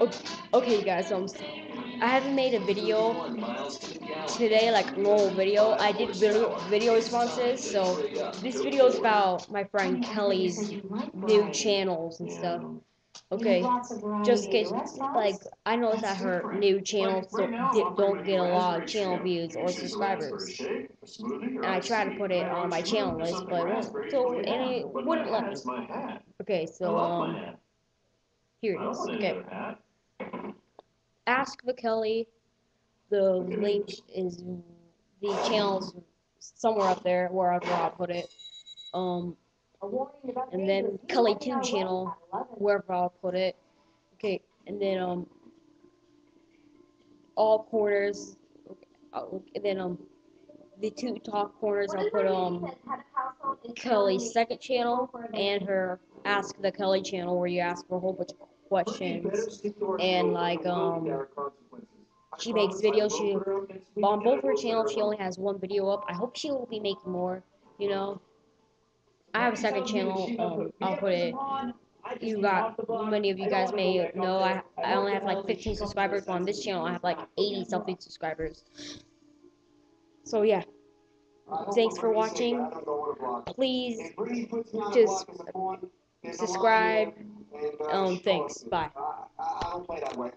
Okay, you guys, um, I haven't made a video today, like normal video. I did video, video responses, so this video is about my friend Kelly's new channels and stuff. Okay, just get like I noticed that her new channels don't, don't get a lot of channel views or subscribers, and I try to put it on my channel list, but it won't. So and it wouldn't let me. Okay, so um, here it is. Okay. Ask the Kelly. The link is the channel's somewhere up there, wherever I'll put it. Um, and then Kelly Two channel, wherever I'll put it. Okay, and then um, all corners. uh, And then um, the two top corners I'll put um Kelly's second channel and her Ask the Kelly channel, where you ask for a whole bunch of questions and like um she makes videos she on both her channels she only has one video up. I hope she will be making more you know? I have a second channel um i'll put it you got many of you guys may know i, I only have like 15 subscribers on this channel i have like 80 something subscribers. So yeah. Thanks for watching. Please just subscribe um thanks. Bye. I, I don't play that way.